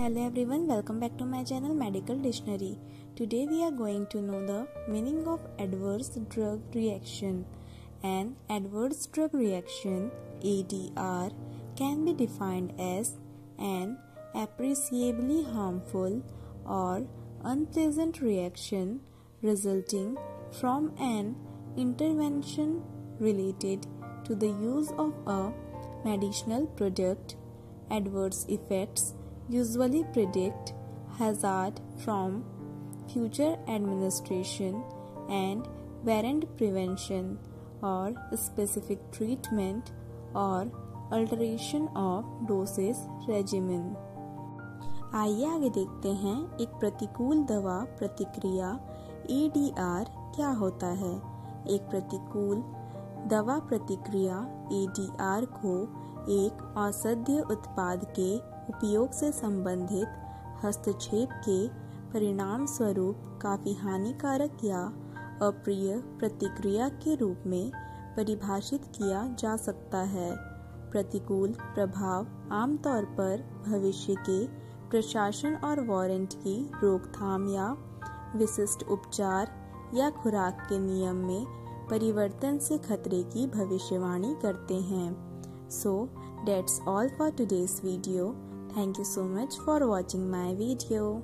Hello everyone, welcome back to my channel Medical Dictionary. Today we are going to know the meaning of adverse drug reaction. An adverse drug reaction ADR can be defined as an appreciably harmful or unpleasant reaction resulting from an intervention related to the use of a medicinal product adverse effects usually predict hazard from future administration and warrant prevention or specific treatment or alteration of dosage regimen. आइए आगे देखते हैं एक प्रतिकूल दवा प्रतिक्रिया ADR क्या होता है एक प्रतिकूल दवा प्रतिक्रिया ADR को एक औषधीय उत्पाद के उपयोग से संबंधित हस्तक्षेप के परिणाम स्वरूप काफ़ी हानिकारक या अप्रिय प्रतिक्रिया के रूप में परिभाषित किया जा सकता है। प्रतिकूल प्रभाव आमतौर पर भविष्य के प्रशासन और वारंट की रोकथाम या विशिष्ट उपचार या खुराक के नियम में परिवर्तन से खतरे की भविष्यवाणी करते हैं। So that's all for today's video Thank you so much for watching my video.